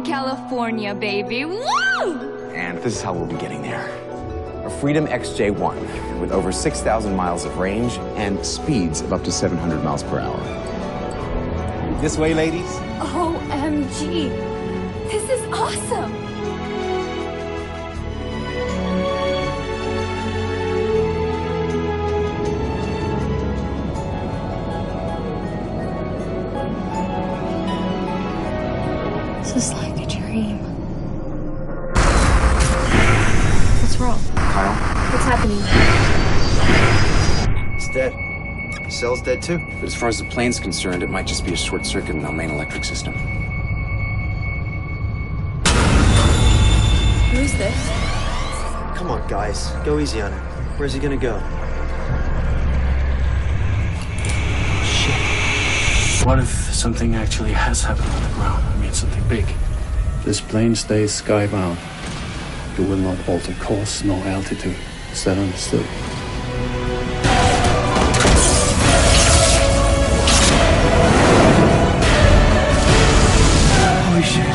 California, baby. Woo! And this is how we'll be getting there. A Freedom XJ1 with over 6,000 miles of range and speeds of up to 700 miles per hour. This way, ladies. OMG. This is awesome. This is like a dream. What's wrong? Kyle, What's happening? It's dead. Cell's dead too. but as far as the plane's concerned, it might just be a short circuit in the main electric system. Who's this? Come on, guys. Go easy on him. Where's he gonna go? What if something actually has happened on the ground? I mean, something big. This plane stays skybound. You will not alter course nor altitude. Is that understood? Holy shit.